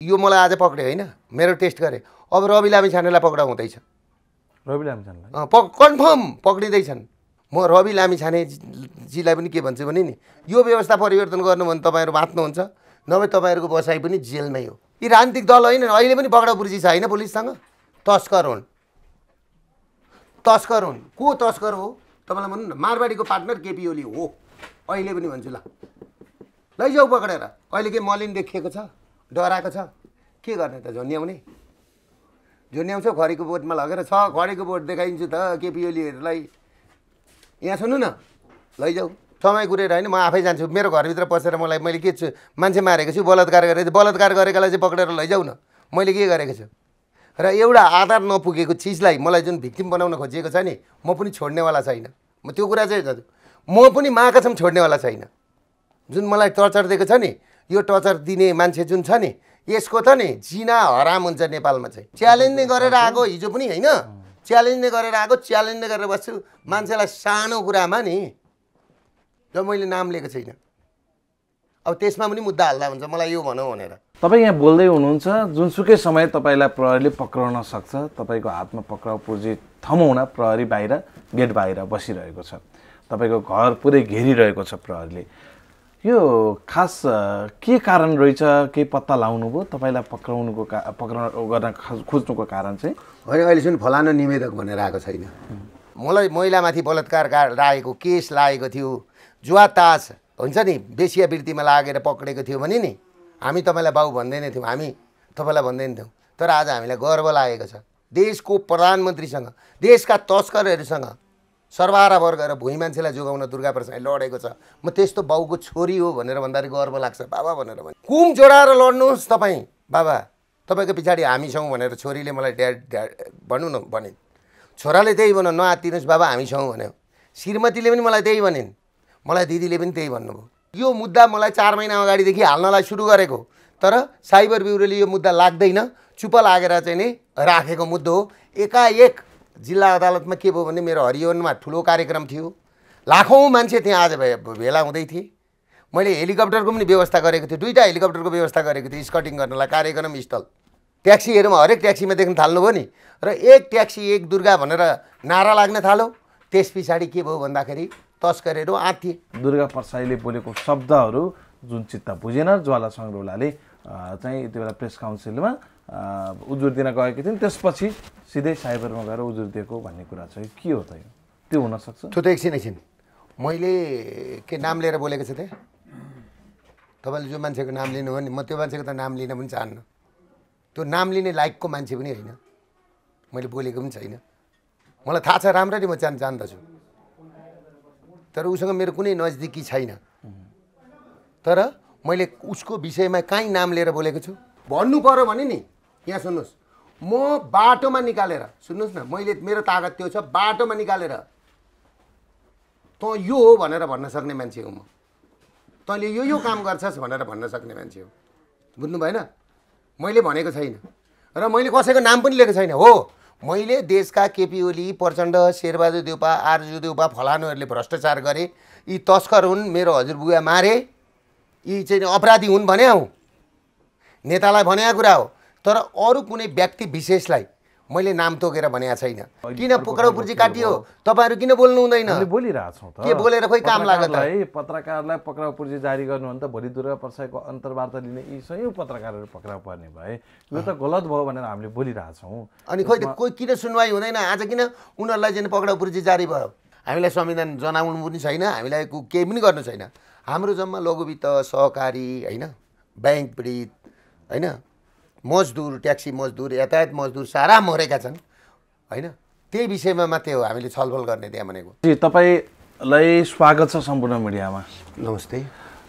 यो मलाई आज पक्रियो होइन? मेरो टेस्ट गरेँ। अब रवि लामी छानेलाई पक्रा हुँदैछ रवि लामिछानेलाई अँ, पक कन्फर्म! पक्रिँदैछन्। म रवि लामी छानेजीलाई पनि के भन्छु भने नि यो व्यवस्था परिवर्तन गर्नु भने तपाईँहरू बाँच्नुहुन्छ नभए तपाईँहरूको बसाइ पनि जेलमै हो। यी राजनीतिक दल होइन अहिले पनि पक्राउ पुर्जी छ होइन पुलिससँग? तस्कर हुन्। तस्कर हुन्। को तस्कर हो? तपाईँलाई भन्नु न मारवाडीको पार्टनर केपी ओली हो। अहिले पनि भन्छु ल। लैजाऊ पक्रेर। अहिले के मलिन देखिएको छ? डराएको छ। के गर्ने त झन्ड्याउने? झुन्ड्याउँछौ खरीको बोटमा लगेर छ खरीको बोट देखाइदिन्छु त केपी ओलीहरूलाई यहाँ सुन्नु न। लैजाऊ। समय कुरेर होइन म आफै जान्छु। मेरो घरभित्र पसेर मलाई मैले के छु मान्छे मारेको छु बलात्कार गरेको बलात्कार गरेकालाई चाहिँ पक्रेर लैजाऊ न। मैले के गरेको छु? र एउटा आधार नपुगेको चिजलाई मलाई जुन भिक्टिम बनाउन खोजिएको छ नि म पनि छोड्नेवाला छैन। म त्यो कुरा चाहिँ म पनि महाकसम छोड्नेवाला छैन। जुन मलाई टर्चर दिएको छ नि यो टर्चर दिने मान्छे जुन छ नि यसको त नि जिना हराम हुन्छ नेपालमा चाहिँ। च्यालेन्ज नै गरेर आएको हिजो पनि होइन। च्यालेन्ज नै गरेर आएको च्यालेन्ज नै गरेर बस्छु। मान्छेलाई सानो कुरामा नि र मैले नाम लिएको छैन। अब त्यसमा पनि मुद्दा हाल्दा हुन्छ मलाई यो भनौँ भनेर। तपाईँ यहाँ बोल्दै हुनुहुन्छ जुनसुकै समय तपाईँलाई प्रहरीले पक्राउन सक्छ तपाईँको हातमा पक्राउ पुर्जी थमाउन प्रहरी बाहिर गेट बाहिर बसिरहेको छ। तपाईँको घर पुरै घेरिरहेको छ प्रहरीले। यो खास के कारण रहेछ केही पत्ता लाउनु भयो तपाईँलाई पक्राउनुको का पक्राउ गर्न खोज्नुको कारण चाहिँ? होइन अहिलेसम्म फलानु निवेदक भनेर आएको छैन। मलाई महिलामाथि बलात्कार लागेको केस लागेको थियो। जुवा तास हुन्छ नि बेसियावृत्तिमा लागेर पक्रेको थियो भने नि हामी तपाईँलाई बाउ भन्दैन थियौँ। हामी तपाईँलाई भन्दैन थियौँ। तर आज हामीलाई गर्व लागेको छ। देशको प्रधानमन्त्रीसँग देशका तस्करहरूसँग सर्वारा वर्ग र भुइँ मान्छेलाई जोगाउन दुर्गा प्रसाद लडेको छ। म त्यस्तो बाउको छोरी हो भनेर भन्दाखेरि गर्व लाग्छ। बाबा भनेर भने कुम जोडाएर लड्नुहोस् तपाईँ। बाबा तपाईँको पछाडि हामी छौँ भनेर छोरीले मलाई ड्याड ड्याड भनौँ न भने छोराले त्यही भन नआत्तिनुहोस् बाबा हामी छौँ भन्यो। श्रीमतीले पनि मलाई त्यही भनिन्। मलाई दिदीले पनि त्यही भन्नुभयो। यो मुद्दा मलाई चार महिना अगाडिदेखि हाल्नलाई सुरु गरेको। तर साइबर ब्युरोले यो मुद्दा लाग्दैन। चुप लागेर चाहिँ नि राखेको मुद्दा हो। एकाएक जिल्ला अदालतमा के भयो भने मेरो हरिओनमा ठुलो कार्यक्रम थियो। लाखौँ मान्छे त्यहाँ आज भे भेला हुँदै थिए। मैले हेलिकप्टरको पनि व्यवस्था गरेको थिएँ। दुईवटा हेलिकप्टरको व्यवस्था गरेको थिएँ स्कटिङ गर्नलाई कार्यक्रम स्थल। ट्याक्सीहरूमा हरेक ट्याक्सीमा देख्न थाल्नुभयो नि। र एक ट्याक्सी एक दुर्गा भनेर नारा लाग्न थाल्यो। त्यस पछाडि के भयो भन्दाखेरि तस्करहरू आँथिए दुर्गा प्रसाईले बोलेको शब्दहरू जुन चित्त बुझेन ज्वाला सङ्ग्रौलाले चाहिँ यति बेला प्रेस काउन्सिलमा उजुर दिन गएकी थिइन् त्यसपछि सिधै साइबरमा गएर उजुर दिएको भन्ने कुरा चाहिँ के हो त यो? त्यो हुनसक्छ? त्यो त एकछिन एकछिन। मैले के नाम लिएर बोलेको छु त्यहाँ? तपाईँले जो मान्छेको नाम लिनुभयो नि म त्यो मान्छेको त नाम लिन पनि चाहन्न। त्यो नाम लिने लायकको मान्छे पनि होइन। मैले बोलेको पनि छैन। मलाई थाहा छ राम्ररी म जान जान्दछु। तर उसँग मेरो कुनै नजदिकी छैन। तर मैले उसको विषयमा कहीँ नाम लिएर बोलेको छु। भन्नु पऱ्यो भने नि। यहाँ सुन्नुहोस्। म बाटोमा निकालेर सुन्नुहोस् न मैले मेरो तागत त्यो छ बाटोमा निकालेर तँ यो हो भनेर भन्न सक्ने मान्छे हो म। तैँले यो यो काम गर्छस् भनेर भन्न सक्ने मान्छे हो। बुझ्नु भएन? मैले भनेको छैन। र मैले कसैको नाम पनि लिएको छैन। हो मैले देशका केपी ओली प्रचण्ड शेरबहादुर देउपा आरजु देउपा फलानुहरूले भ्रष्टाचार गरे यी तस्कर हुन् मेरो हजुरबुवा मारे यी चाहिँ अपराधी हुन् भने हौ। नेतालाई भनेको कुरा हो। तर अरू कुनै व्यक्ति विशेषलाई मैले नाम तोकेर भनेको छैन। किन पक्राउ पुर्जी काटियो? तपाईँहरू किन बोल्नु हुँदैन? बोलिरहेछौँ के बोलेर खोइ काम लाग्यो त? पत्रकारलाई पक्राउ पुर्जी जारी गर्नु भने त भोलि दुर्गा प्रसाईको अन्तर्वार्ता लिने यी सयौँ पत्रकारहरू पक्राउ पर्ने भए। यो त गलत भयो भनेर हामीले बोलिरहेछौँ अनि खोइ कोही किन सुनवाई हुँदैन? आज किन उनीहरूलाई चाहिँ पक्राउ पुर्जी जारी भयो? हामीलाई संविधान जनाउनु पनि छैन हामीलाई केही पनि गर्नु छैन। हाम्रो जम्मा लघुवित्त सहकारी होइन? ब्याङ्क पीडित होइन? मजदुर ट्याक्सी मजदुर यातायात मजदुर सारा मरेका छन्। होइन? त्यही विषयमा मात्रै हो हामीले छलफल गर्ने त्यहाँ भनेको। जी तपाईँलाई स्वागत छ सम्पूर्ण मिडियामा। नमस्ते।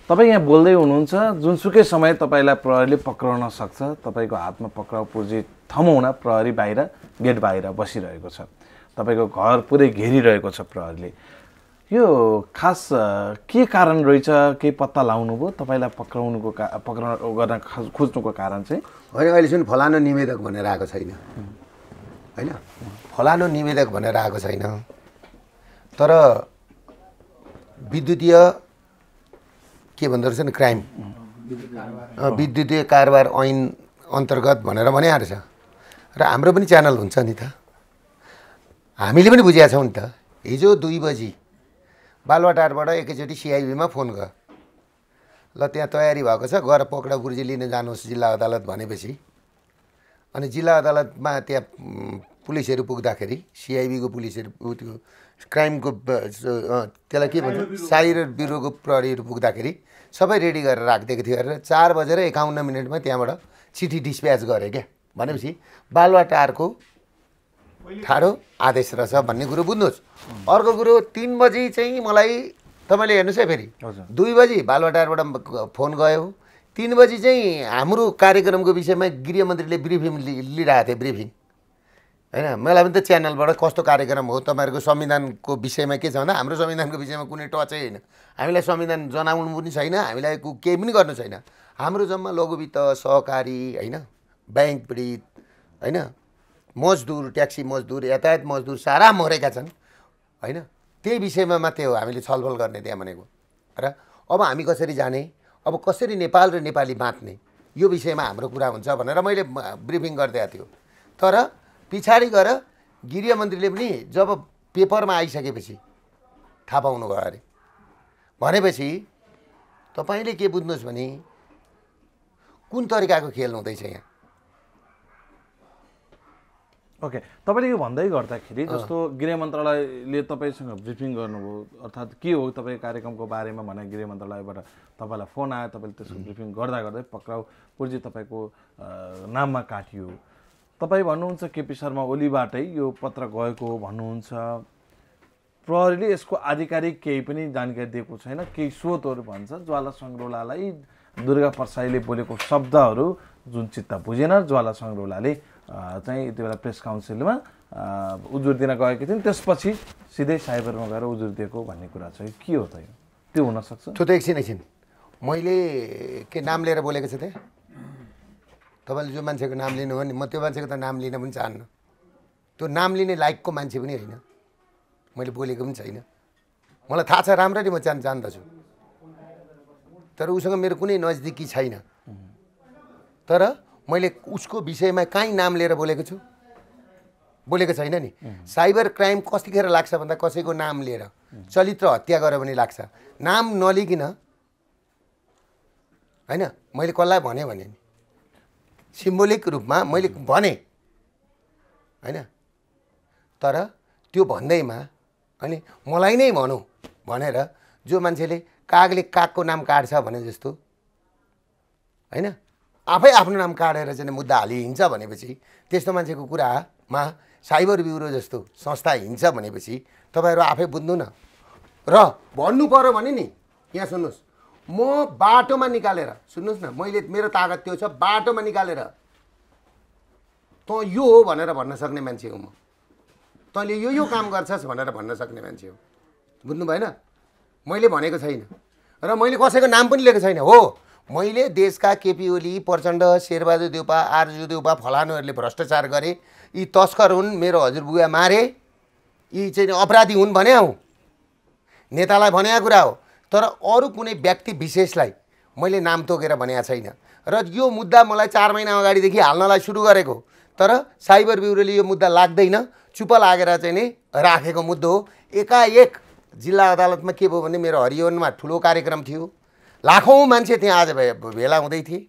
तपाईँ यहाँ बोल्दै हुनुहुन्छ जुनसुकै समय तपाईँलाई प्रहरीले पक्राउन सक्छ तपाईँको हातमा पक्राउ पुर्जी थमाउन प्रहरी बाहिर गेट बाहिर बसिरहेको छ। तपाईँको घर पुरै घेरिरहेको छ प्रहरीले। यो खास के कारण रहेछ केही पत्ता लाउनु भयो तपाईँलाई पक्राउनुको का पक्राउ गर्न खोज्नुको कारण चाहिँ? होइन अहिलेसम्म फलानु निवेदक भनेर आएको छैन। होइन? फलानु निवेदक भनेर आएको छैन। तर विद्युतीय के भन्दो रहेछ नि क्राइम? विद्युतीय कारोबार ऐन अन्तर्गत भनेर भनिहाल्छ। छ र हाम्रो पनि च्यानल हुन्छ नि त। हामीले पनि बुझेका छौँ नि त। हिजो दुई बजी बालुवाटारबाट एकैचोटि सिआइबीमा फोन गयो। ल त्यहाँ तयारी भएको छ। गएर पक्रा गुरुजी लिन जानुहोस् जिल्ला अदालत भनेपछि। अनि जिल्ला अदालतमा त्यहाँ पुलिसहरू पुग्दाखेरि सिआइबीको पुलिसहरू त्यो क्राइमको त्यसलाई के भन्छ? साइबर ब्युरोको प्रहरीहरू पुग्दाखेरि सबै रेडी गरेर राखिदिएको थियो अरे चार बजेर एकाउन्न मिनटमा त्यहाँबाट चिठी डिस्प्याच गरे क्या। भनेपछि बालुवाटारको ठाडो आदेश रहेछ भन्ने कुरो बुझ्नुहोस्। अर्को कुरो तिन बजी चाहिँ मलाई तपाईँले हेर्नुहोस् है फेरि। दुई बजी बालुवाटारबाट फोन गयो। तिन बजी चाहिँ हाम्रो कार्यक्रमको विषयमा गृहमन्त्रीले ब्रिफिङ लिइरहेको थिए ब्रिफिङ। होइन मलाई पनि त च्यानलबाट कस्तो कार्यक्रम हो तपाईँहरूको संविधानको विषयमा के छ भन्दा हाम्रो संविधानको विषयमा कुनै टचै होइन हामीलाई संविधान जनाउनु पनि छैन हामीलाई केही पनि गर्नु छैन। हाम्रो जम्मा लघुवित्त सहकारी होइन ब्याङ्क पीडित होइन मजदुर ट्याक्सी मजदुर यातायात मजदुर सारा मरेका छन्। होइन? त्यही विषयमा मात्रै हो हामीले छलफल गर्ने त्यहाँ भनेको। र अब हामी कसरी जाने? अब कसरी नेपाल र नेपाली बाँच्ने? यो विषयमा हाम्रो कुरा हुन्छ भनेर मैले ब्रिफिङ गरिदिएको थियो। तर पछाडि गएर गृहमन्त्रीले पनि जब पेपरमा आइसकेपछि थाहा पाउनु भयो अरे। भनेपछि तपाईँले के बुझ्नुहोस् भने कुन तरिकाको खेल हुँदैछ यहाँ? ओके तपाईँले यो भन्दै गर्दाखेरि जस्तो गृह मन्त्रालयले तपाईँसँग ब्रिफिङ गर्नुभयो अर्थात् के हो तपाईँ कार्यक्रमको बारेमा भने गृह मन्त्रालयबाट तपाईँलाई फोन आयो तपाईँले त्यसको ब्रिफिङ गर्दा गर्दै पक्राउ पुर्जी तपाईँको नाममा काटियो। तपाईँ भन्नुहुन्छ केपी शर्मा ओलीबाटै यो पत्र गएको हो भन्नुहुन्छ। प्रहरीले यसको आधिकारिक केही पनि जानकारी दिएको छैन केही स्रोतहरू भन्छ ज्वाला सङ्ग्रौलालाई दुर्गा प्रसाईले बोलेको शब्दहरू जुन चित्त बुझेन ज्वाला सङ्ग्रौलाले चाहिँ यति बेला प्रेस काउन्सिलमा उजुर दिन गएकी थिइन्। त्यसपछि सिधै साइबरमा गएर उजुर दिएको भन्ने कुरा चाहिँ के हो त यो? त्यो हुनसक्छ? त्यो त एकछिन एकछिन। मैले के नाम लिएर बोलेको छु त्यहाँ तपाईँले जो मान्छेको नाम लिनुभयो नि म त्यो मान्छेको त नाम लिन पनि चाहन्न। त्यो नाम लिने लायकको मान्छे पनि होइन। मैले बोलेको पनि छैन। मलाई थाहा छ राम्ररी म जान जान्दछु। तर उसँग मेरो कुनै नजदिकी छैन। तर मैले उसको विषयमा काहीँ नाम लिएर बोलेको छु। बोलेको छैन नि। साइबर क्राइम कतिखेर लाग्छ भन्दा कसैको नाम लिएर। चरित्र हत्या गर्यो भने लाग्छ। नाम नलिकन होइन मैले कसलाई भने भने नि। सिम्बोलिक रूपमा मैले भने होइन। तर त्यो भन्दैमा अनि मलाई नै भनौँ भनेर जो मान्छेले कागले कागको नाम काट्छ भने जस्तो होइन। आफै आफ्नो नाम काटेर चाहिँ मुद्दा हाली हिँड्छ भनेपछि त्यस्तो मान्छेको कुरामा साइबर ब्युरो जस्तो संस्था हिँड्छ भनेपछि तपाईँहरू आफै बुझ्नु न। र भन्नु पऱ्यो भने नि यहाँ सुन्नुहोस्। म बाटोमा निकालेर सुन्नुहोस् न मैले मेरो तागत त्यो छ बाटोमा निकालेर तँ यो हो भनेर भन्न सक्ने मान्छे हो म। तैँले यो यो काम गर्छस् भनेर भन्न सक्ने मान्छे हो। बुझ्नु भएन मैले भनेको छैन। र मैले कसैको नाम पनि लिएको छैन। हो। मैले देशका केपी ओली प्रचण्ड शेरबहादुर देउपा आर्जु देउपा फलानुहरूले भ्रष्टाचार गरे यी तस्कर हुन् मेरो हजुरबुवा मारे यी चाहिँ अपराधी हुन् भने हौ। नेतालाई भनेको कुरा हो तर अरू कुनै व्यक्ति विशेषलाई मैले नाम तोकेर भनेको छैन। र यो मुद्दा मलाई चार महिना अगाडिदेखि हाल्नलाई सुरु गरेको तर साइबर ब्युरोले यो मुद्दा लाग्दैन चुप लागेर चाहिँ नि राखेको मुद्दा हो। एकाएक जिल्ला अदालतमा के भयो भने मेरो हरिवनमा ठुलो कार्यक्रम थियो। लाखौँ मान्छे त्यहाँ आज भेला हुँदै थिए।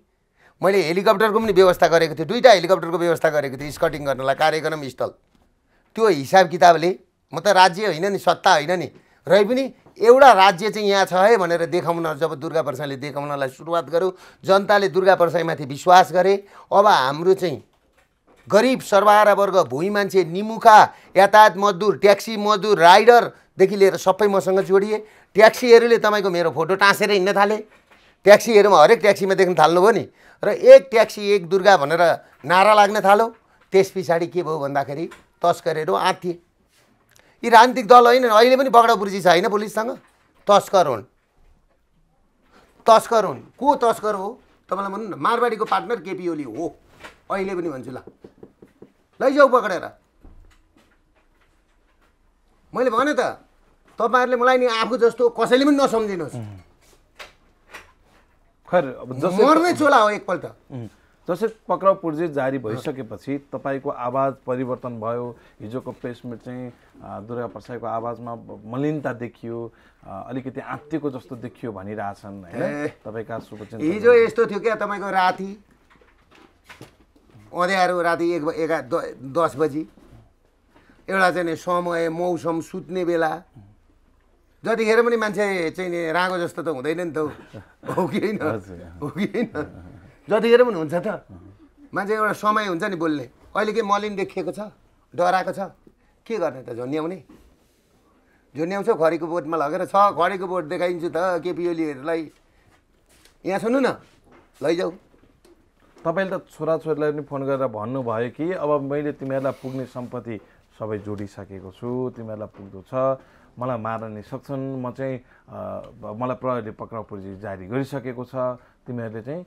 मैले हेलिकप्टरको पनि व्यवस्था गरेको थिएँ दुईवटा हेलिकप्टरको व्यवस्था गरेको थिएँ स्कटिङ गर्नलाई कार्यक्रम स्थल। त्यो हिसाब किताबले म त राज्य होइन नि सत्ता होइन नि रै पनि एउटा राज्य चाहिँ यहाँ छ है भनेर देखाउन जब दुर्गा प्रसाईले देखाउनलाई सुरुवात गर्यो जनताले दुर्गा प्रसाईमाथि विश्वास गरे अब हाम्रो चाहिँ गरिब सर्वहारा वर्ग भुइँ मान्छे निमुखा यातायात मजदुर ट्याक्सी मजदुर राइडरदेखि लिएर सबै मसँग जोडिए। ट्याक्सीहरूले तपाईँको मेरो फोटो टाँसेर हिँड्न थाले। ट्याक्सीहरूमा हरेक ट्याक्सीमा देख्न थाल्नुभयो नि। र एक ट्याक्सी एक दुर्गा भनेर नारा लाग्न थाल्यो। त्यस पछाडि के भयो भन्दाखेरि तस्करहरू आँथिए यी राजनीतिक दल होइन अहिले पनि पक्राउ पुर्जी छ होइन पुलिससँग? तस्कर हुन्। तस्कर हुन्। को तस्कर हो? तपाईँलाई भन्नु न मारवाडीको पार्टनर केपी ओली हो। अहिले पनि भन्छु ल। लैजाऊ पक्रेर मैले भने त तपाईँहरूले मलाई नि आफू जस्तो कसैले पनि नसम्झिनुहोस्। खैर अब जसै मर्नै चोला हो एकपल्ट। जस्तै पक्राउ पूर्जी जारी भइसकेपछि तपाईँको आवाज परिवर्तन भयो। हिजोको प्रेस मिट चाहिँ दुर्गा प्रसाईको आवाजमा मलिनता देखियो। अलिकति आत्तिएको जस्तो देखियो भनिरहेछन् होइन। तपाईँका हिजो यस्तो थियो क्या तपाईँको राति? अँध्यारो राति एक एघार दस बजी। एउटा चाहिँ समय मौसम सुत्ने बेला। जतिखेर पनि मान्छे चाहिँ नि रागो जस्तो त हुँदैन नि त हो। कि होइन। हो कि होइन? जतिखेर पनि हुन्छ त। मान्छे एउटा समय हुन्छ नि बोल्ने। अहिले के मलिन देखिएको छ? डराएको छ? के गर्ने त झन्याउने? झुन्याउँछ खरीको बोटमा लगेर छ। खरीको बोट देखाइदिन्छु त केपी ओलीहरूलाई यहाँ सुन्नु न। लैजाऊ। तपाईँले त छोराछोरीलाई पनि फोन गरेर भन्नुभयो कि अब मैले तिमीहरूलाई पुग्ने सम्पत्ति सबै जोडिसकेको छु तिमीहरूलाई पुग्दो छ। मलाई मार्न नि सक्छन्। म चाहिँ मलाई प्रहरीले पक्राउ पूर्जी जारी गरिसकेको छ। तिमीहरूले चाहिँ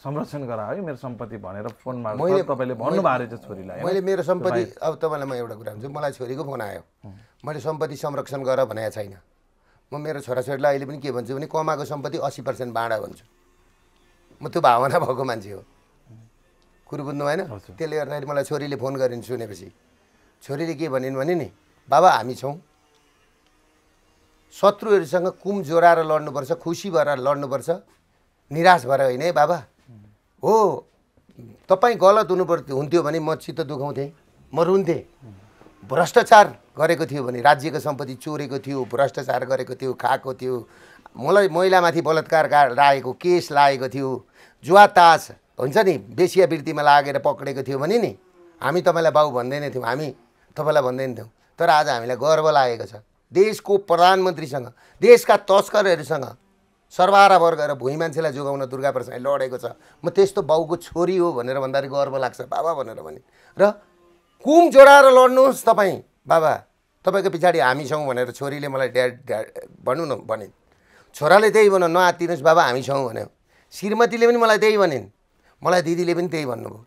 संरक्षण गर है मेरो सम्पत्ति भनेर फोन मार्फत मैले- तपाईँले भन्नुभएको रहेछ छोरीलाई? मैले मेरो सम्पत्ति अब तपाईँलाई म एउटा कुरा भन्छु। मलाई छोरीको फोन आयो। मैले सम्पत्ति संरक्षण गर भनेको छैन। म मेरो छोराछोरीलाई अहिले पनि के भन्छु भने कमाएको सम्पत्ति अस्सी पर्सेन्ट बाँडा भन्छु। म त्यो भावना भएको मान्छे हो। कुरो बुझ्नु भएन त्यसले गर्दाखेरि मलाई छोरीले फोन गरिन् सुनेपछि। छोरीले के भनिन् भने नि बाबा हामी छौँ। शत्रुहरूसँग कुम जोडाएर लड्नुपर्छ खुसी भएर लड्नुपर्छ। निराश भएर होइन है बाबा। हो। तपाईँ गलत हुनु पर्थ्यो हुन्थ्यो भने म चित्त दुखाउँथेँ म रुन्थेँ। भ्रष्टाचार गरेको थियो भने राज्यको सम्पत्ति चोरेको थियो भ्रष्टाचार गरेको थियो खाएको थियो। मलाई महिलामाथि बलात्कार लागेको केस लागेको थियो। जुवा तास हुन्छ नि? बेसिया वृत्तिमा लागेर पक्रेको थियो भने नि हामी तपाईँलाई बाउ भन्दैन थियौँ। हामी तपाईँलाई भन्दैन थियौँ। तर आज हामीलाई गर्व लागेको छ। देशको प्रधानमन्त्रीसँग देशका तस्करहरूसँग सर्वारा वर्ग भुइँ मान्छेलाई जोगाउन दुर्गा प्रसाद लडेको छ। म त्यस्तो बाउको छोरी हो भनेर भन्दाखेरि गर्व लाग्छ बाबा भनेर भने। र कुम जोडाएर लड्नुहोस् तपाईँ बाबा। तपाईँको पछाडि हामी छौँ भनेर छोरीले मलाई ड्याड ड्याड भनौँ न भने छोराले त्यही भन नआत्तिनुहोस् बाबा हामी छौँ भन्यो। श्रीमतीले पनि मलाई त्यही भनिन्। मलाई दिदीले पनि त्यही भन्नुभयो।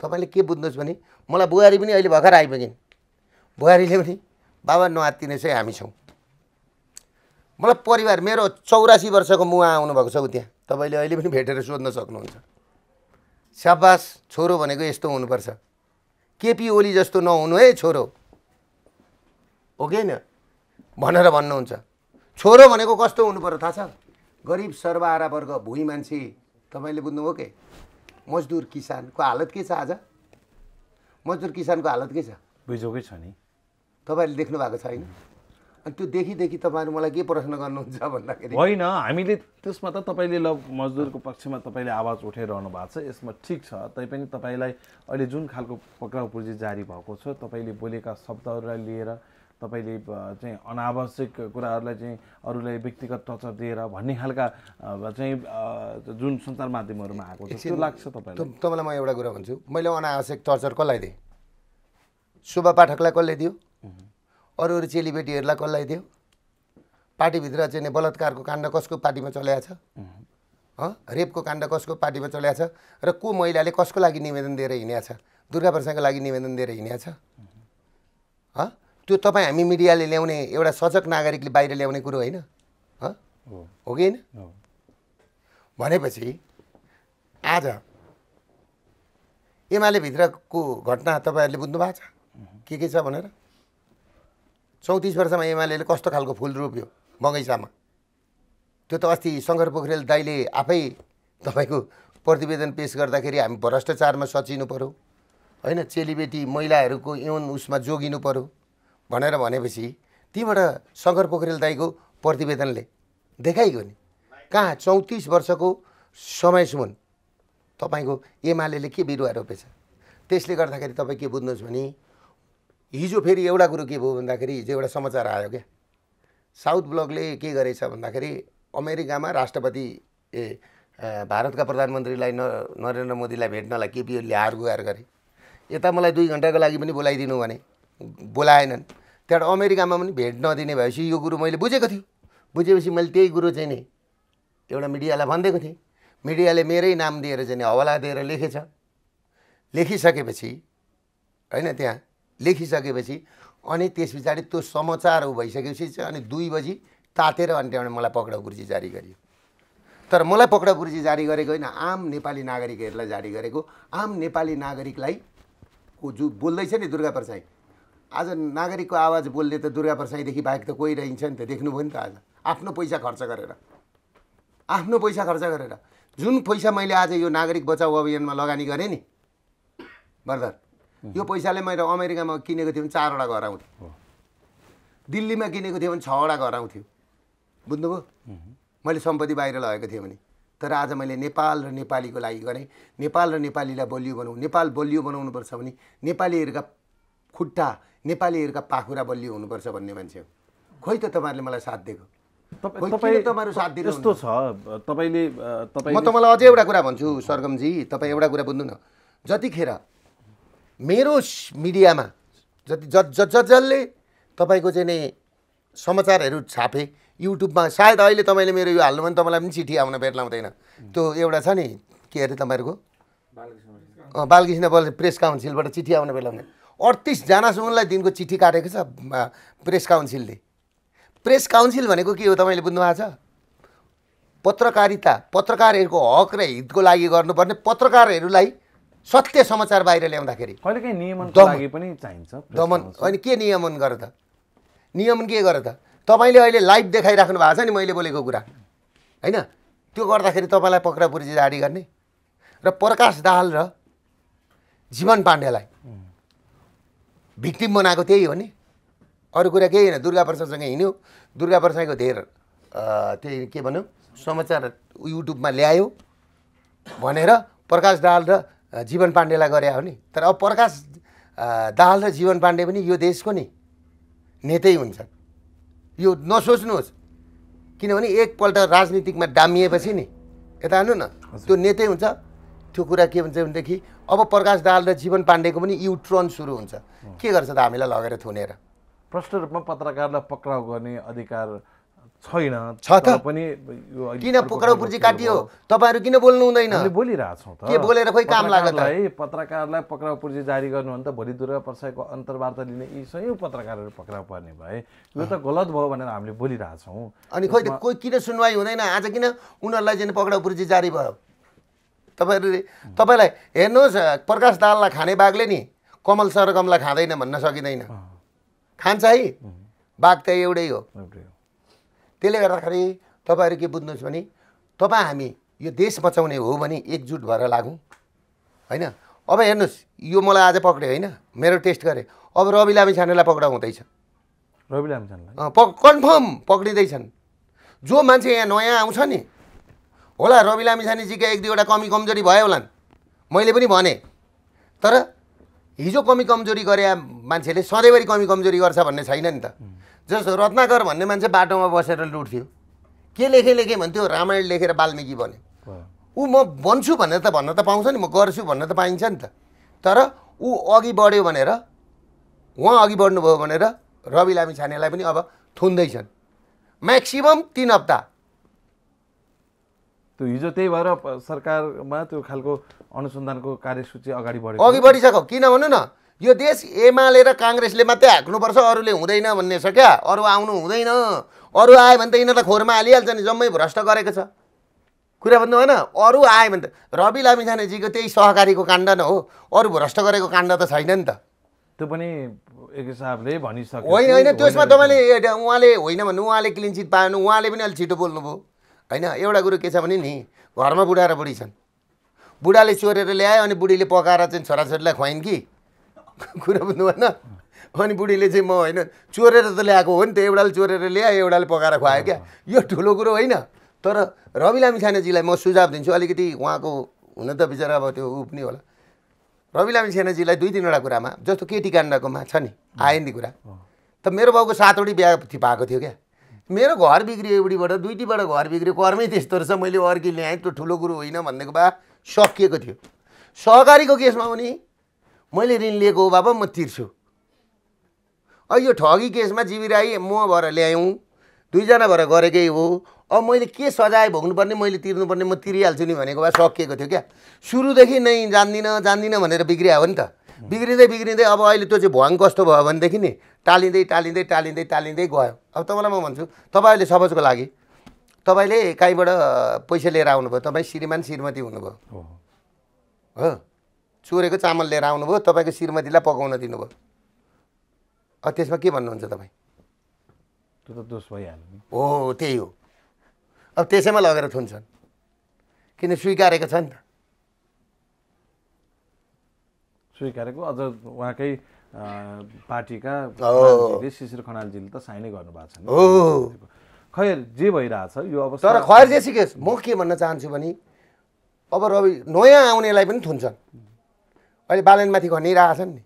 तपाईँले के बुझ्नुहोस् भने मलाई बुहारी पनि अहिले भर्खर आइपुगिन्। बुहारीले पनि बाबा नआत्तिनुहोस् है हामी छौँ। मलाई परिवार मेरो चौरासी वर्षको मुवा आउनुभएको छ ऊ त्यहाँ। तपाईँले अहिले पनि भेटेर सोध्न सक्नुहुन्छ। स्याबास छोरो भनेको यस्तो हुनुपर्छ। केपी ओली जस्तो नहुनु है छोरो। हो कि होइन भनेर भन्नुहुन्छ। छोरो भनेको कस्तो हुनु पर्यो थाहा छ? गरिब सर्वहारा वर्ग भुइँ मान्छे। तपाईँले बुझ्नुभयो के? मजदुर किसानको हालत के छ आज? मजदुर किसानको हालत के छ? बिजोकै छ नि। तपाईँहरूले देख्नु भएको छैन? अनि त्यो देखिदेखि तपाईँहरू मलाई के प्रश्न गर्नुहुन्छ भन्दाखेरि? होइन हामीले त्यसमा त तपाईँले ल मजदुरको पक्षमा तपाईँले आवाज उठाइरहनु भएको छ यसमा ठिक छ। तैपनि तपाईँलाई अहिले जुन खालको पक्राउ पूर्जी जारी भएको छ तपाईँले बोलेका शब्दहरूलाई लिएर तपाईँले चाहिँ अनावश्यक कुराहरूलाई चाहिँ अरूलाई व्यक्तिगत टचर दिएर भन्ने खालका चाहिँ जुन सञ्चार माध्यमहरूमा आएको छ त्यो लाग्छ तपाईँलाई? तपाईँलाई म एउटा कुरा भन्छु। मैले अनावश्यक टर्चर कसलाई दिएँ? शोभा पाठकलाई कसले दियो? अरू अरू चेलीबेटीहरूलाई कसलाई दियो? पार्टीभित्र चाहिँ बलात्कारको काण्ड कसको पार्टीमा चलेको छ? रेपको काण्ड कसको पार्टीमा चलेको छ? र को महिलाले कसको लागि निवेदन दिएर हिँडेको छ? दुर्गा प्रसादको लागि निवेदन दिएर हिँडेको छ? त्यो तपाईँ हामी मिडियाले ल्याउने एउटा सजग नागरिकले बाहिर ल्याउने कुरो होइन? हँ? कि होइन? भनेपछि आज एमाले भित्रको घटना तपाईँहरूले बुझ्नु भएको छ? के के छ भनेर? चौतिस वर्षमा एमाले कस्तो खालको फुल रोप्यो बगैँचामा? त्यो त अस्ति शङ्कर पोखरेल दाईले आफै तपाईँको प्रतिवेदन पेस गर्दाखेरि हामी भ्रष्टाचारमा सचिनु पऱ्यो होइन? चेलीबेटी महिलाहरूको यौन उसमा जोगिनु पऱ्यो भनेर भनेपछि तीबाट शङ्कर पोखरेल दाईको प्रतिवेदनले देखाइगयो नि। कहाँ चौतिस वर्षको समयसम्म तपाईँको एमाले के बिरुवा रोपेछ? त्यसले गर्दाखेरि तपाईँ के बुझ्नुहोस् भने हिजो फेरि एउटा कुरो के भयो भन्दाखेरि हिजो एउटा समाचार आयो क्या। साउथ ब्लकले के गरेछ भन्दाखेरि अमेरिकामा राष्ट्रपति ए भारतका प्रधानमन्त्रीलाई नरेन्द्र मोदीलाई भेट्नलाई केपी ओलीले हार गुहार गरे। यता मलाई दुई घन्टाको लागि पनि बोलाइदिनु भने बोलाएनन्। त्यहाँबाट अमेरिकामा पनि भेट नदिने भएपछि यो कुरो मैले बुझेको थियो। बुझेपछि मैले त्यही कुरो चाहिँ नि एउटा मिडियालाई भनिदिएको थिएँ। मिडियाले मेरै नाम दिएर चाहिँ नि हवाला दिएर लेखेछ। लेखिसकेपछि होइन त्यहाँ लेखिसकेपछि अनि त्यस पछाडि त्यो समाचार भइसकेपछि चाहिँ अनि दुई बजी तातेर अनि त्यहाँबाट मलाई पक्राउ कुर्ची जारी गरियो। तर मलाई पक्रापुर्जी जारी गरेको होइन आम नेपाली नागरिकहरूलाई जारी गरेको आम नेपाली नागरिकलाई को जो बोल्दैछ नि दुर्गा प्रसाई आज नागरिकको आवाज बोल्ने त दुर्गा प्रसाईदेखि बाहेक त कोही रहन्छ नि त देख्नुभयो नि त आज। आफ्नो पैसा खर्च गरेर। आफ्नो पैसा खर्च गरेर। जुन पैसा मैले आज यो नागरिक बचाउ अभियानमा लगानी गरेँ नि बर्दर यो पैसाले मैले अमेरिकामा किनेको थिएँ भने चारवटा घर आउँथ्यो। दिल्लीमा किनेको थिएँ भने छवटा घर आउँथ्यो। बुझ्नुभयो? मैले सम्पत्ति बाहिर लगेको थिएँ भने। तर आज मैले नेपाल र नेपालीको लागि गरेँ। नेपाल र नेपालीलाई बलियो बनाउँ। नेपाल बलियो बनाउनुपर्छ भने नेपालीहरूका खुट्टा नेपालीहरूका पाखुरा बलियो हुनुपर्छ भन्ने मान्छे हो। खोइ त तपाईँहरूले मलाई साथ दिएको? तपाईँ खोइ तपाईँ किन तपाईँहरू साथ दिनु यस्तो छ तपाईँले अ, म तपाईँ तपाईँलाई अझै एउटा कुरा भन्छु सरगमजी तपाईँ एउटा कुरा बुझ्नु न। जतिखेर मेरो मिडियामा जति ज ज ज- जसले तपाईँको चाहिँ नि समाचारहरू छापे युट्युबमा सायद अहिले तपाईँले मेरो यो हाल्नु भने तपाईँलाई पनि चिठी आउन बेर लाउँदैन। त्यो एउटा छ नि के अरे तपाईँहरूको? अँ, बालकृष्ण बल प्रेस काउन्सिलबाट चिठी आउन हुने अडतिसजनासम्मलाई दिनको चिठी काटेको छ प्रेस काउन्सिलले। प्रेस काउन्सिल भनेको के हो तपाईँले बुझ्नु भएको छ? पत्रकारिता पत्रकारहरूको हक र हितको लागि गर्नुपर्ने पत्रकारहरूलाई सत्य समाचार बाहिर ल्याउँदाखेरि। दमन। होइन के नियमन गर त? नियमन के गर त? तपाईँले अहिले लाइभ देखाइराख्नु भएको छ नि मैले बोलेको कुरा। होइन? त्यो गर्दाखेरि तपाईँलाई पक्रापुर्जी जारी गर्ने। र प्रकाश दाहाल र जीवन पाण्डेलाई। भिक्टिम बनाएको त्यही हो नि। अरू कुरा केही होइन दुर्गा प्रसादसँग हिँड्यो। दुर्गा प्रसादको धेर त्यही के भन्यो? समाचार युट्युबमा ल्यायो भनेर प्रकाश दाहाल र जीवन पाण्डेलाई गरे हो नि। तर अब प्रकाश दाहाल र जीवन पाण्डे पनि यो देशको नि नेतै हुन्छन्। यो नसोच्नुहोस्। किनभने एकपल्ट राजनीतिकमा डामिएपछि नि यता हेर्नु न त्यो नेतै हुन्छ। त्यो कुरा के भन्छ भनेदेखि अब प्रकाश दाहाल र जीवन पाण्डेको पनि युट्रन सुरु हुन्छ। के गर्छ त हामीलाई लगेर थुनेर? प्रष्ट रूपमा पत्रकारलाई पक्राउ गर्ने अधिकार छैन। छ त। पनि किन पक्राउ पुर्जी काटियो। तपाईँहरू किन बोल्नु हुँदैन? बोलिरहेछौँ के बोलेर खोइ काम लाग्यो त? पत्रकारलाई पत्रकारलाई पक्राउ पूर्जी जारी गर्नु भने त भोलि दुर्गा प्रसादको अन्तर्वार्ता लिने यी सयौँ पत्रकारहरू पक्राउ पर्ने भए यो त गलत भयो भनेर हामीले बोलिरहेछौँ। अनि खोइ कोही किन सुनवाई हुँदैन? आज किन उनीहरूलाई चाहिँ पक्राउ पुर्जी जारी भयो? तपाईँहरूले तपाईँलाई हेर्नुहोस् प्रकाश दाललाई खाने बाघले नि कमल सरगमलाई खाँदैन भन्न सकिँदैन। खान्छ है। बाघ त एउटै हो। त्यसले गर्दाखेरि तपाईँहरू के बुझ्नुहोस् भने तपाईँ हामी यो देश बचाउने हो भने एकजुट भएर लागौँ। होइन? अब हेर्नुहोस् यो मलाई आज पक्रियो होइन? मेरो टेस्ट गरेँ। अब रवि लामी छानेलाई पक्राउ हुँदैछ। रवि लामिछानेलाई अँ, पक कन्फर्म पक्रिँदैछन्। जो मान्छे यहाँ नयाँ आउँछ नि होला रवि लामिछानेजीका एक दुईवटा कमी कमजोरी भयो होलान्। मैले पनि भने। तर हिजो कमी कमजोरी गरे मान्छेले सधैँभरि कमी कमजोरी गर्छ भन्ने छैन नि त। जस्तो रत्नाकर भन्ने मान्छे बाटोमा बसेर लुट्थ्यो के लेखेँ लेखेँ भन्थ्यो रामायण लेखेर वाल्मिकी भयो। ऊ म भन्छु भनेर त भन्न त पाउँछ नि म गर्छु भन्न त पाइन्छ नि त। तर ऊ अघि बढ्यो भनेर उहाँ अघि बढ्नुभयो भनेर रवि लामी छानेलाई पनि अब थुन्दैछन्। म्याक्सिमम् तिन हप्ता। त्यो हिजो त्यही भएर सरकारमा त्यो खालको अनुसन्धानको कार्यसूची अगाडि बढेको अघि बढिसक्यो। किन भन्नु न? यो देश एमाले र काङ्ग्रेसले मात्रै हाक्नुपर्छ अरूले हुँदैन भन्ने छ क्या। अरू आउनु हुँदैन। अरू आयो भने त यिनीहरूलाई खोरमा हालिहाल्छ नि जम्मै भ्रष्ट गरेको छ। कुरा भन्नु होइन अरू आयो भने त रवि लामिछानेजीको त्यही सहकारीको काण्ड न हो। अरू भ्रष्ट गरेको काण्ड त छैन नि त। त्यो पनि एक हिसाबले भनिसक्यो होइन होइन त्यसमा तपाईँले उहाँले होइन भन्नु उहाँले क्लिन चिट पाएन उहाँले पनि अलिक छिटो बोल्नुभयो। होइन एउटा कुरो के छ भने नि घरमा बुढा र बुढी छन्। बुढाले चोरेर ल्यायो अनि बुढीले पकाएर चाहिँ छोराछोरीलाई खुवाइन् कि? कुरा बुझ्नु भएन? अनि बुढीले चाहिँ म होइन चोरेर त ल्याएको हो नि त एउटाले चोरेर ल्यायो एउटाले पकाएर खुवायो क्या? यो ठुलो कुरो होइन। तर रवि लामी छानेजीलाई म सुझाव दिन्छु अलिकति उहाँको हुन त बिचरा अब त्यो ऊ पनि होला। रवि लामी छानेजीलाई दुई तिनवटा कुरामा जस्तो केटी काण्डकोमा छ नि आयो नि कुरा। त मेरो बाउको सातवटी बिहा भएको थियो क्या? मेरो घर बिग्रियो एउटीबाट दुईटीबाट घर बिग्रियो कर्मै त्यस्तो रहेछ मैले अर्की ल्याएँ त्यो ठुलो कुरो होइन भनेको बा सकिएको थियो। सहकारीको केसमा पनि मैले ऋण लिएको हो बाबा म तिर्छु। यो ठगी केसमा जीवी राई म भएर ल्यायौँ दुईजना भएर गरेकै हो। अब मैले के सजाय भोग्नुपर्ने मैले तिर्नुपर्ने म तिरिहाल्छु नि भनेको भए सकिएको थियो क्या। सुरुदेखि नै जान्दिनँ जान्दिनँ भनेर बिग्रिया हो नि त। बिग्रिँदै बिग्रिँदै अब अहिले त्यो चाहिँ भुवाङ कस्तो भयो भनेदेखि नि टालिँदै टालिँदै टालिँदै टालिँदै गयो। अब तपाईँलाई म भन्छु तपाईँहरूले सपोजको लागि तपाईँले कहीँबाट पैसा लिएर आउनुभयो तपाईँ श्रीमान श्रीमती हुनुभयो। हो। चोरेको चामल लिएर आउनुभयो तपाईँको श्रीमतीलाई पकाउन दिनुभयो। अब त्यसमा के भन्नुहुन्छ तपाईँ? त्यो त दोष भइहाल्यो हो त्यही हो। अब त्यसैमा लगेर थुन्छन्। किन स्वीकारेको छ नि त? स्वीकारेको। अझ उहाँकै पार्टीका शिशिर खनालजीले त साइनै गर्नुभएको छ खैर जे भइरहेछ यो अवस्था तर खैर जे सिकेस् म के भन्न चाहन्छु भने अब रवि नयाँ आउनेलाई पनि थुन्छन्। अहिले बालनमाथि खनिरहेछन् नि।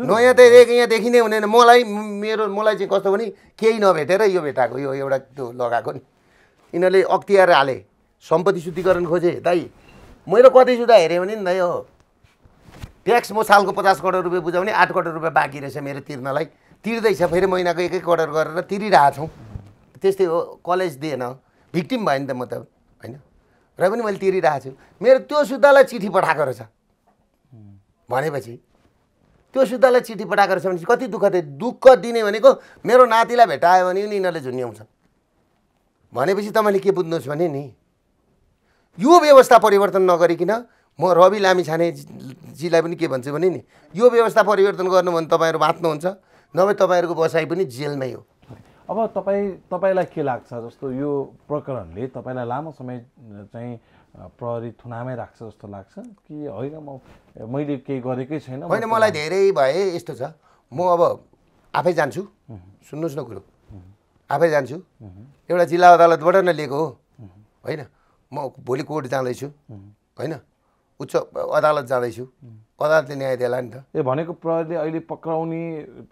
नयाँ त एक यहाँदेखि नै हुँदैन। मलाई मेरो मलाई चाहिँ कस्तो भने केही नभेटेर यो भेटाएको यो एउटा त्यो लगाएको नि। यिनीहरूले अख्तियार हाले। सम्पत्ति शुद्धिकरण खोजे। दाइ मेरो कति सुधा हेऱ्यो भने नि दाइ हो। ट्याक्स म सालको पचास करोड रुपियाँ बुझाउने आठ करोड रुपियाँ बाँकी रहेछ मेरो तिर्नलाई। तिर्दैछ फेरि महिनाको एक एक करोड गरेर तिरिरहेछौँ त्यस्तै हो कलेज दिएन। भिक्टिम भयो नि त म त होइन? र पनि मैले तिरिरहेको छु। मेरो त्यो सुधालाई चिठी पठाएको रहेछ। भनेपछि त्यो सुधालाई चिठी पठाएको रहेछ भने कति दुःख थियो। दुःख दिने भनेको मेरो नातिलाई भेटायो भने नि यिनीहरूले झुन्याउँछ भनेपछि तपाईँले के बुझ्नुहोस् भने नि यो व्यवस्था परिवर्तन नगरिकन म रवि लामिछानेजीलाई पनि के भन्छु भने नि यो व्यवस्था परिवर्तन गर्नु भने तपाईँहरू बाँच्नुहुन्छ नभए तपाईँहरूको बसाइ पनि जेलमै हो। अब तपाईँ तपाईँलाई के लाग्छ? जस्तो यो प्रकरणले तपाईँलाई लामो समय चाहिँ प्रहरी थुनामै राख्छ जस्तो लाग्छ कि होइन? म मैले केही गरेकै छैन। होइन मलाई धेरै भए यस्तो छ। म अब आफै जान्छु। सुन्नुहोस् न कुरो। आफै जान्छु। एउटा जिल्ला अदालतबाट नै लिएको हो। होइन? म भोलि कोर्ट जाँदैछु। होइन? उच्च अदालत जाँदैछु। अदालतले न्याय दिएला नि त। ए भनेको प्रहरीले अहिले पक्राउने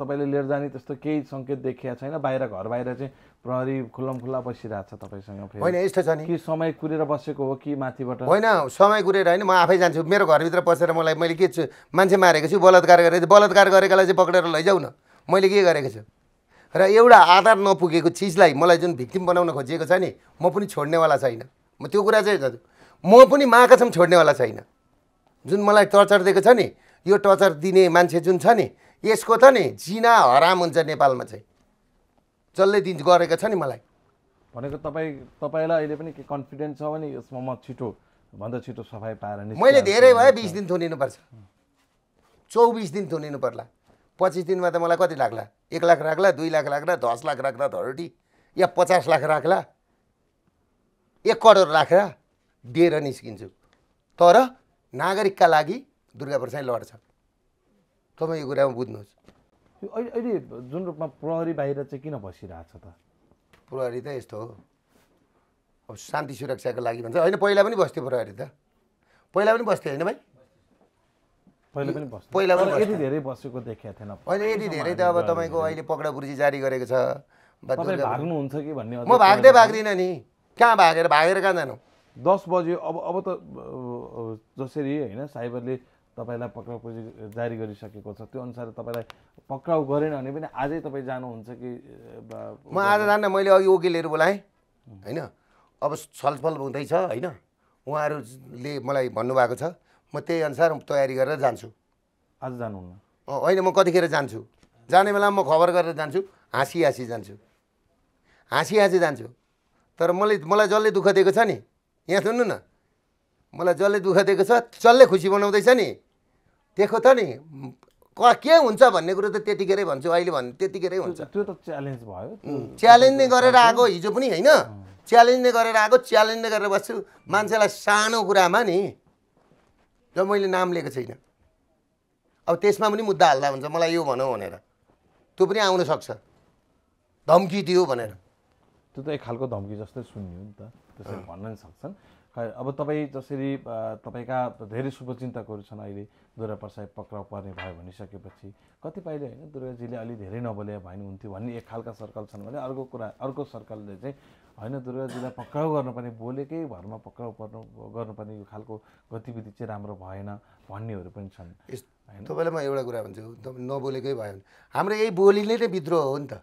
तपाईँले लिएर जाने त्यस्तो केही सङ्केत देखिएको छैन? बाहिर घर बाहिर चाहिँ प्रहरी खुल्लम खुल्ला बसिरहेको छ तपाईँसँग होइन यस्तो छ नि। कि समय कुरेर बसेको हो कि माथिबाट? होइन समय कुरेर होइन म आफै जान्छु। मेरो घरभित्र पसेर मलाई मैले के छु मान्छे मारेको छु बलात्कार गरेको बलात्कार गरेकोलाई चाहिँ पक्रेर लैजाऊ न। मैले के गरेको छु? र एउटा आधार नपुगेको चिजलाई मलाई जुन भिक्टिम बनाउन खोजिएको छ नि म पनि छोड्नेवाला छैन। म त्यो कुरा चाहिँ म पनि महाकसम छोड्नेवाला छैन। जुन मलाई टर्चर दिएको छ नि यो टर्चर दिने मान्छे जुन छ नि यसको त नि जिना हराम हुन्छ नेपालमा चाहिँ। जसले दिन गरेको छ नि मलाई। भनेको तपाईँ तपाईँलाई अहिले पनि के कन्फिडेन्स छ भने यसमा म छिटो भन्दा छिटो सफाइ पाएर निस्किहाल्छु। मैले धेरै भयो बिस दिन थुनिनुपर्छ। चौबिस दिन थुनिनु पर्ला पच्चिस दिनमा त मलाई कति लाग्ला? एक लाख राख्ला दुई लाख राख्ला दस लाख राख्ला धरोटी या पचास लाख राख्ला? एक करोड राखेर दिएर निस्किन्छु। तर नागरिकका लागि दुर्गा प्रसाद लड्छ। तपाईँ यो कुरामा बुझ्नुहोस्। यो अहिले अहिले जुन रूपमा प्रहरी बाहिर चाहिँ किन बसिरहेछ त? प्रहरी त यस्तो हो। अब शान्ति सुरक्षाको लागि भन्छ। होइन पहिला पनि बस्थ्यो प्रहरी त। पहिला पनि बस्थ्यो होइन भाइ? पहिले पनि बस्छ पहिला पनि यति धेरै बसेको देखिएको थिएन। होइन यति धेरै त अब तपाईँको अहिले पक्रा पुर्जी जारी गरेको छ। भाग्नुहुन्छ कि भन्ने म भाग्दै भाग्दिनँ नि। कहाँ भागेर? भागेर कहाँ जानु? दस बज्यो अब अब त जसरी होइन साइबरले तपाईँलाई पक्राउ पुर्जी जारी गरिसकेको छ त्यो अनुसार तपाईँलाई पक्राउ गरेन भने पनि आजै तपाईँ जानुहुन्छ कि म आज जान्न मैले अघि वकिलहरू बोलाएँ होइन? अब छलफल हुँदैछ होइन? उहाँहरूले मलाई भन्नुभएको छ म त्यही अनुसार तयारी गरेर जान्छु। आज जानुहुन्न। होइन म कतिखेर जान्छु? जाने बेलामा म खबर गरेर जान्छु हाँसी हाँसी जान्छु। हाँसी हाँसी जान्छु। तर मलाई मलाई जसले दुःख दिएको छ नि यहाँ सुन्नु न। मलाई जसले दुःख दिएको छ जसले खुसी बनाउँदैछ नि। देखो त नि क के हुन्छ भन्ने कुरो त त्यतिखेरै भन्छु अहिले भन् त्यतिखेरै हुन्छ। त्यो त च्यालेन्ज भयो। च्यालेन्ज नै गरेर आएको हिजो पनि होइन। च्यालेन्ज नै गरेर आएको च्यालेन्ज नै गरेर बस्छु। मान्छेलाई सानो कुरामा नि जब मैले नाम लिएको छैन। अब त्यसमा पनि मुद्दा हाल्दा हुन्छ मलाई यो भनौँ भनेर। त्यो पनि आउन सक्छ। धम्की दियो भनेर। त्यो त एक खालको धम्की जस्तै सुन्यो नि त। त्यसरी भन्न नि सक्छन्। खै अब तपाईँ जसरी तपाईँका धेरै शुभचिन्तकहरू छन् अहिले दुर्गा प्रसाद पक्राउ पर्ने भयो भनिसकेपछि कतिपयले होइन दुर्गाजीले अलि धेरै नबोले भए नि हुन्थ्यो भन्ने एक खालका सर्कल छन् भने अर्को कुरा अर्को सर्कलले चाहिँ होइन दुर्गाजीलाई पक्राउ गर्नुपर्ने बोलेकै भरमा पक्राउ पर्नु गर्नुपर्ने यो खालको गतिविधि चाहिँ राम्रो भएन भन्नेहरू पनि छन्। तपाईँलाई म एउटा कुरा भन्छु तपाईँ नबोलेकै भयो भने हाम्रो यही बोलीले नै विद्रोह हो नि त।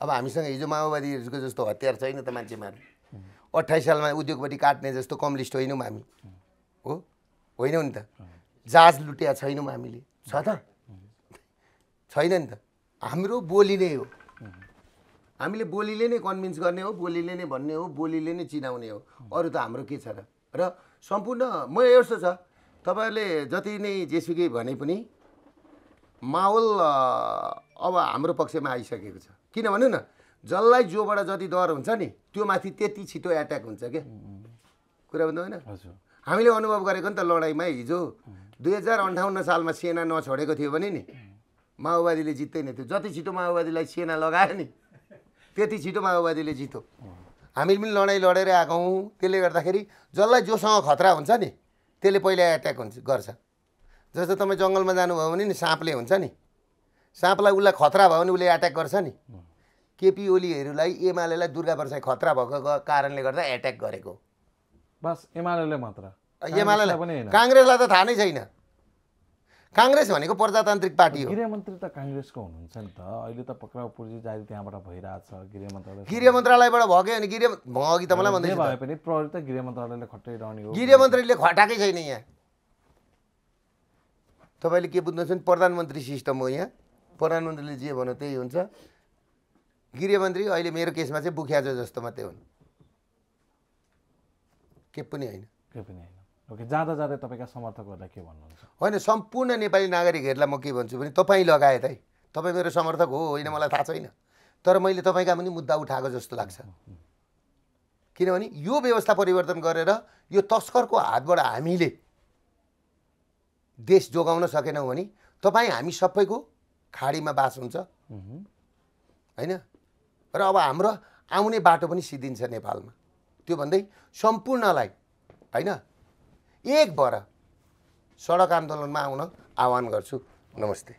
अब हामीसँग हिजो माओवादीहरूको जस्तो हतियार छैन त मान्छे मार्ने अठाइस सालमा उद्योगपति काट्ने जस्तो कम्युनिस्ट होइनौँ हामी। हो? होइनौँ नि त। जहाज लुट्या छैनौँ हामीले। छ त? छैन नि त। हाम्रो बोली नै हो। हामीले बोलीले नै कन्भिन्स गर्ने हो बोलीले नै भन्ने हो बोलीले नै चिनाउने हो। अरू त हाम्रो के छ र? र सम्पूर्ण म यस्तो छ तपाईँहरूले जति नै जेसुकै भने पनि माहौल अब हाम्रो पक्षमा आइसकेको छ। किन भन्नु न? जसलाई जोबाट जति डर हुन्छ नि त्यो माथि त्यति छिटो एट्याक हुन्छ क्या कुरा भन्नु होइन? हामीले अनुभव गरेको नि त लडाइँमा हिजो दुई हजार अन्ठाउन्न सालमा सेना नछोडेको थियो भने नि माओवादीले जित्दैन थियो। जति छिटो माओवादीलाई सेना लगायो नि त्यति छिटो माओवादीले जित्यो। हामी पनि लडाइँ लडेर आएको हौँ। त्यसले गर्दाखेरि जसलाई जोसँग खतरा हुन्छ नि त्यसले पहिला एट्याक हुन्छ गर्छ। जस्तो तपाईँ जङ्गलमा जानुभयो भने नि साँपले हुन्छ नि साँपलाई उसलाई खतरा भयो भने उसले एट्याक गर्छ नि। केपी ओलीहरूलाई एमालेलाई दुर्गा प्रसाद खतरा भएको कारणले गर्दा एट्याक गरेको। बस एमाले मात्र। एमालेलाई काङ्ग्रेसलाई पनि होइन। काङ्ग्रेसलाई त थाहा नै छैन। काङ्ग्रेस भनेको प्रजातान्त्रिक पार्टी हो। गृहमन्त्री त काङ्ग्रेसको हुनुहुन्छ नि त। अहिले त पक्राउ पूर्जी जारी त्यहाँबाट भइरहेछ गृह मन्त्रालय गृह मन्त्रालयबाट भग्यो भने गृह म अघि तपाईँलाई जे भन्दैछु भए। पनि प्रहरी त गृह मन्त्रालयले खटाइरहने हो। गृह मन्त्रीले खटाएकै छैन यहाँ। तपाईँले के बुझ्नुहुन्छ भने प्रधानमन्त्री सिस्टम हो यहाँ। प्रधानमन्त्रीले जे भन्यो त्यही हुन्छ। गृहमन्त्री अहिले मेरो केसमा चाहिँ बुख्याजो जस्तो मात्रै हुन् के पनि होइन। केही पनि होइन। ओके जाँदा जाँदै तपाईँका समर्थकहरूलाई के भन्नुहुन्छ? होइन सम्पूर्ण नेपाली नागरिकहरूलाई म के भन्छु भने तपाईँ लगायत है। तपाईँ मेरो समर्थक हो होइन मलाई थाहा छैन। तर मैले तपाईँका पनि मुद्दा उठाएको जस्तो लाग्छ। किनभने यो व्यवस्था परिवर्तन गरेर यो तस्करको हातबाट हामीले देश जोगाउन सकेनौँ भने तपाईँ हामी सबैको खाडीमा बास हुन्छ। होइन? र अब हाम्रो आउने बाटो पनि सिद्धिन्छ नेपालमा। त्यो भन्दै सम्पूर्णलाई होइन? एक भएर सडक आन्दोलनमा आउन आह्वान गर्छु। नमस्ते।